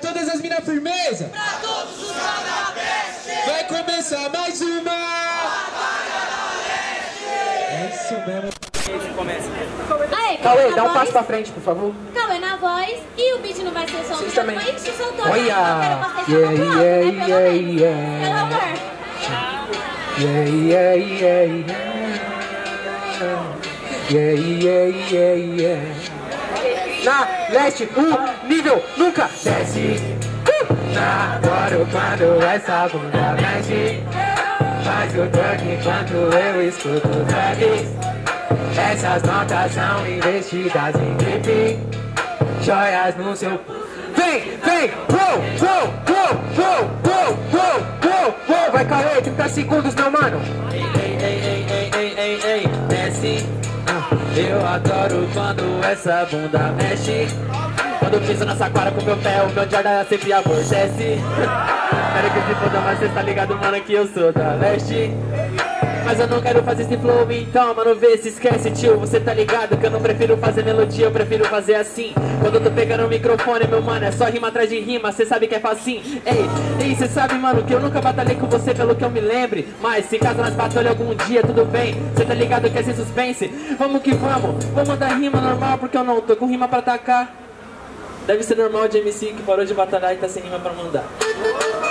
todas as minas firmeza? Pra todos os canabestes! Vai começar mais uma! É isso mesmo. Aí, Cauê, na dá um voz, passo pra frente, por favor. Cauê na voz e o beat não vai ser só Vocês um também. Foi isso que soltou. Olha! Yeah, pro alto, yeah, né? Pelo yeah, amor. yeah. Pelo amor. Yeah, yeah, yeah, yeah. Yeah, yeah, yeah, yeah. Na leste, o nível nunca desce. Uh! Agora quando essa bunda mexe. Faz o toque enquanto eu escuto o trap. Essas notas são investidas em clipe. Joias no seu. Vem, vem! Uou, uou, uou, uou, uou, uou, uou, uou. Vai, Cauê, 30 segundos, meu mano. Ei, ei, ei, ei, ei, ei, ei, desce. Eu adoro quando essa bunda mexe. Quando piso na saquara com meu pé, o meu Jordan sempre amortece. Quero que se foda, mas cê tá ligado, mano, que eu sou da leste. Mas eu não quero fazer esse flow, então, mano, vê se esquece, tio. Você tá ligado que eu não prefiro fazer melodia, eu prefiro fazer assim. Quando eu tô pegando o microfone, meu mano, é só rima atrás de rima, cê sabe que é facinho. Ei, ei, cê sabe, mano, que eu nunca batalhei com você pelo que eu me lembre. Mas se caso nós batalhamos algum dia, tudo bem. Cê tá ligado que é sem suspense? Vamos que vamos, vamos mandar rima normal, porque eu não tô com rima pra atacar. Deve ser normal de MC que parou de batalhar e tá sem rima pra mandar.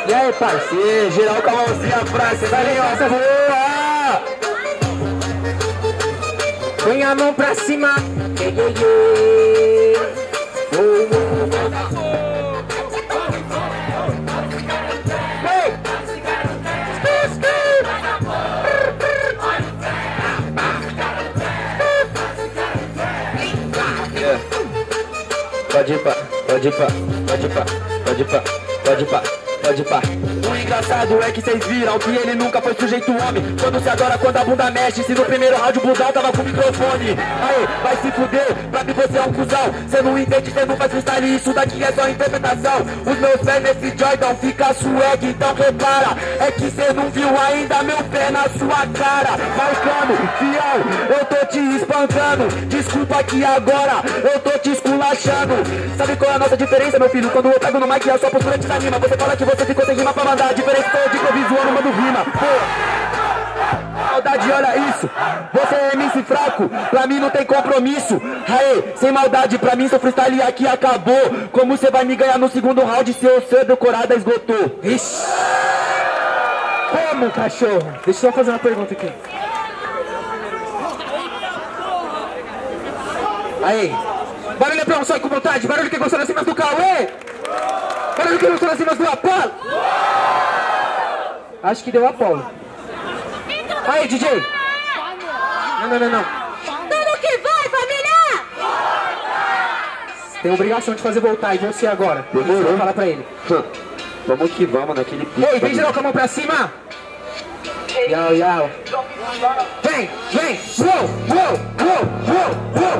E aí, parceiro, geral com a mãozinha pra cima, essa Põe a mão pra cima. Pode ir pra, pode ir pra, pode ir pra, pode ir pra, pode ir pra, pode ir pra. Engraçado é que vocês viram que ele nunca foi sujeito homem. Quando se adora quando a bunda mexe, se no primeiro round o Budal tava com o microfone. Aí, vai se fuder, pra mim você é um cuzão. Cê não entende, cê não faz freestyle, isso daqui é só interpretação. Os meus pés nesse Jordan fica swag, então repara. É que cê não viu ainda meu pé na sua cara. Marcando, fiel, eu tô te espancando. Desculpa que agora eu tô esculachando. Sabe qual é a nossa diferença, meu filho? Quando eu pego no mic, a sua postura desanima. Você fala que você ficou sem rima pra mandar. A diferença é de improviso, eu não mando rima. Pô. Maldade, olha isso. Você é MC fraco, pra mim não tem compromisso. Aê, sem maldade, pra mim seu freestyle aqui acabou. Como você vai me ganhar no segundo round se o seu decorada esgotou? Ixi. Como, cachorro? Deixa eu só fazer uma pergunta aqui. Aí. Barulho pra um só com vontade. Barulho que gostou das cimas do Cauê. Barulho que gostou das cimas do Apolo. Acho que deu Apolo. Aí, DJ. Não, não, não, não. Tudo que vai, família! Tem obrigação de fazer voltar. E você agora? Demorou. Vou falar pra ele. Vamos que vamos naquele pique. Ei, vem geral com a mão pra cima. Yau, yau. Vem, vem. Uou, uou, uou, uou, uou,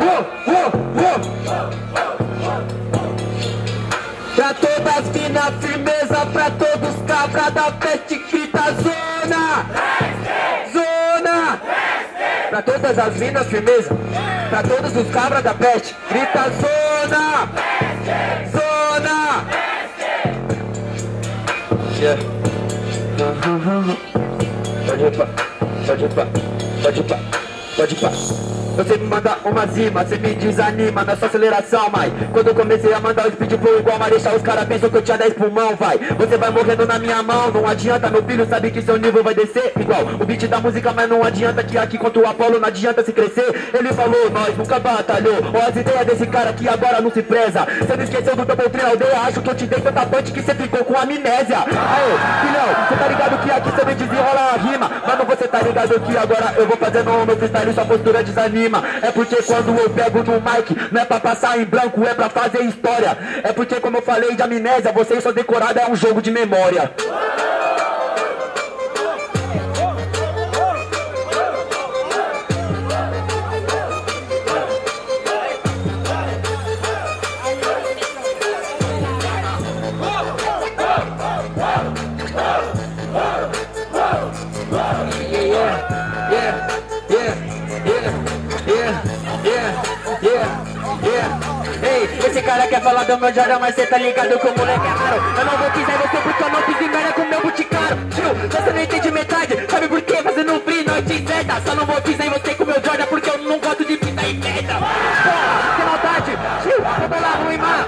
uou, uou, uou. Pra todas as mina firmeza, pra todos cabra da peste, grita zona! Zona! Pra todas as minas firmeza, pra todos os cabra da peste, grita zona! Zona! Yeah. Pode ir Touch your butt. Touch your butt. Touch your butt. Você me manda uma rima, você me desanima na sua aceleração, mai. Quando eu comecei a mandar o speed flow igual Marechal, os caras pensam que eu tinha 10 pulmão, vai. Você vai morrendo na minha mão, não adianta, meu filho sabe que seu nível vai descer igual o beat da música, mas não adianta que aqui contra o Apolo não adianta se crescer. Ele falou, nós nunca batalhou, ó as ideias desse cara que agora não se preza. Você não esqueceu do Double Train aldeia, acho que eu te dei tanta punch que você ficou com amnésia. Aê, filhão, você tá ligado que aqui você me desenrola a rima, mano, você tá ligado que agora eu vou fazendo o meu freestyle, sua postura desanima. É porque quando eu pego no mic, não é pra passar em branco, é pra fazer história. É porque, como eu falei de amnésia, você e sua decorada é um jogo de memória. yeah, cara quer falar do meu Jordan, mas cê tá ligado que o moleque é raro. Eu não vou pisar você porque eu não fiz merda com meu boticário. Tio, você não entende metade, sabe por quê? Fazendo frio, noite certa. Só não vou pisar em você com meu Jordan porque eu não gosto de pisar em merda. Porra, que maldade, tio, eu tô lá ruim, mano.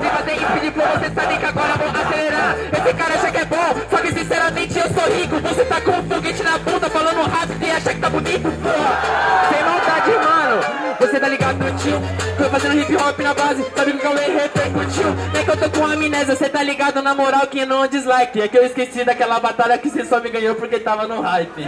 Se fazer speed flow, você sabe que agora vou acelerar. Esse cara acha que é bom, que sinceramente eu sou rico. Você tá com um foguete na bunda, falando rápido e acha que tá bonito, porra. Hip hop na base, sabe que o Cauê repercutiu? Nem que eu tô com amnésia, cê tá ligado na moral que não dislike. É que eu esqueci daquela batalha que cê só me ganhou porque tava no hype.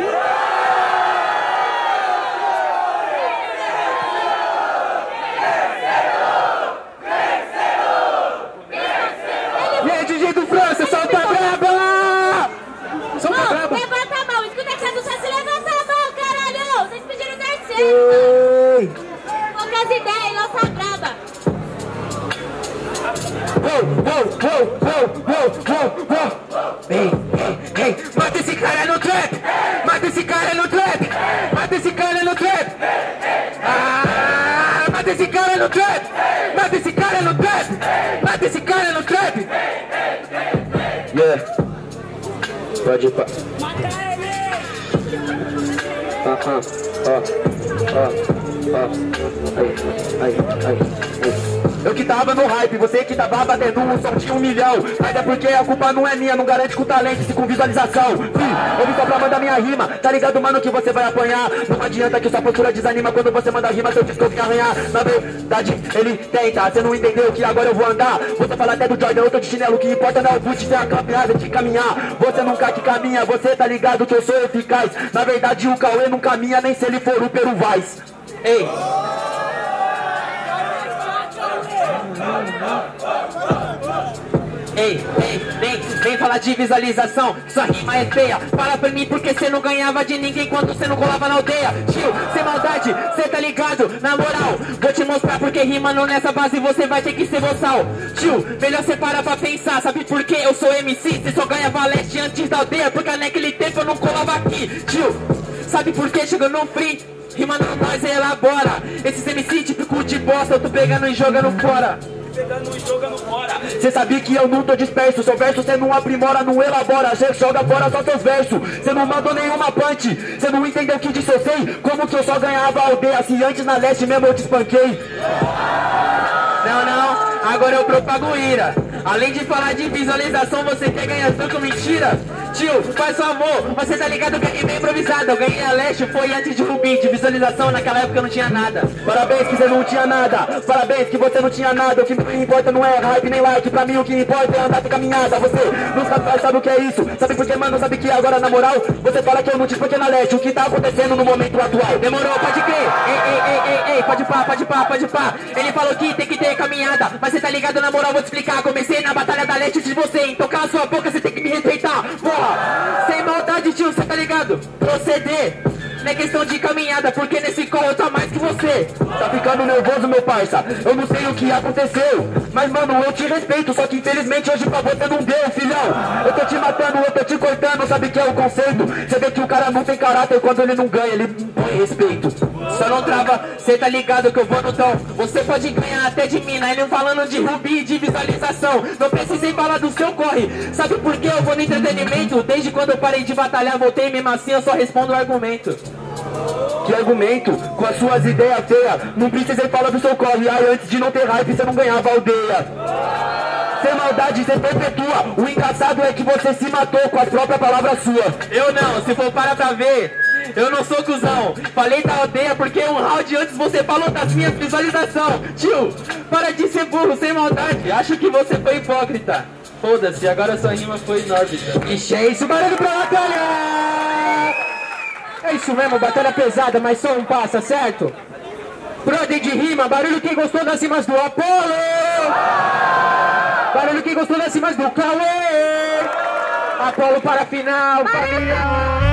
Ah, mata esse cara no trap! Mata esse cara no trap! Mata esse cara no trap! Yeah. Pode ir pra... Aham, ó, ó, ó. Aí, aí, aí, aí. Eu que tava no hype, você que tava batendo um som de um milhão. Mas é porque a culpa não é minha, não garante com talento, se com visualização. Fih, ouvi só pra mandar minha rima, tá ligado, mano, que você vai apanhar. Não adianta que sua postura desanima quando você manda rima, seu disco fica arranhar. Na verdade, ele tenta, você não entendeu que agora eu vou andar. Você fala até do Jordan, eu tô de chinelo, que importa não é o boot, ser a caminhada de caminhar. Você nunca que caminha, você tá ligado que eu sou eficaz. Na verdade, o Cauê não caminha, nem se ele for o Peru Vaz. Ei. Ei, ei, vem, vem falar de visualização, sua rima é feia. Fala pra mim porque cê não ganhava de ninguém quando cê não colava na aldeia. Tio, sem maldade, cê tá ligado? Na moral, vou te mostrar porque rimando nessa base você vai ter que ser boçal. Tio, melhor cê parar pra pensar, sabe por que eu sou MC? Cê só ganhava leste antes da aldeia, porque naquele tempo eu não colava aqui. Tio, sabe por que chegou no free? Rimando nós elabora. Esses MC típico de bosta, eu tô pegando e jogando fora. Cê sabia que eu não tô disperso? Seu verso cê não aprimora, não elabora. Cê joga fora só seus versos. Cê não mandou nenhuma punch. Cê não entendeu que disso eu sei Como que eu só ganhava aldeia. Se antes na leste mesmo eu te espanquei Não, não, agora eu propago ira. Além de falar de visualização Você quer ganhar tanto mentira? Tio, faz favor, você tá ligado que é bem improvisado. Eu ganhei a leste, foi antes de Rubi De visualização, naquela época eu não tinha nada. Parabéns que você não tinha nada. Parabéns que você não tinha nada. O que me importa não é hype nem like. Pra mim o que importa é andar de caminhada. Você nunca sabe o que é isso? Sabe por que, mano? Sabe que agora, na moral Você fala que eu não te porque na leste. O que tá acontecendo no momento atual? Demorou, pode crer. Ei, ei, ei, ei, ei, pode pá, pode pá, pode pá. Ele falou que tem que ter caminhada. Mas você tá ligado, na moral, vou te explicar. Comecei na batalha da leste de você. Então cala sua boca, você tem tá ligado? Proceder não é questão de caminhada, porque nesse call eu tô mais que você. Tá ficando nervoso, meu parça. Eu não sei o que aconteceu. Mas, mano, eu te respeito. Só que infelizmente hoje pra você não deu, filhão. Eu tô te matando, eu tô te cortando. Sabe que é o conceito? Você vê que o cara não tem caráter quando ele não ganha, ele põe respeito. Só não trava, cê tá ligado que eu vou no tom. Você pode ganhar até de mina. Ele falando de rubi de visualização. Não precisei falar do seu corre. Sabe por que eu vou no entretenimento? Desde quando eu parei de batalhar, voltei mesmo assim, eu só respondo o argumento. Que argumento, com as suas ideias feias. Não precisei falar do seu corre. Ai, antes de não ter hype, você não ganhava a aldeia. Sem maldade, você perpetua. O engraçado é que você se matou com as próprias palavras suas Eu não, se for para pra ver eu não sou cuzão, falei da aldeia porque um round antes você falou das minhas visualizações Tio, para de ser burro, sem maldade. Acho que você foi hipócrita. Foda-se, agora sua rima foi em órbita Ixi, é isso, barulho pra batalha! É isso mesmo, batalha pesada, mas só um passa, certo? Brother de rima, barulho quem gostou das rimas do Apolo! Barulho quem gostou das rimas do Cauê! Apolo para a final, família!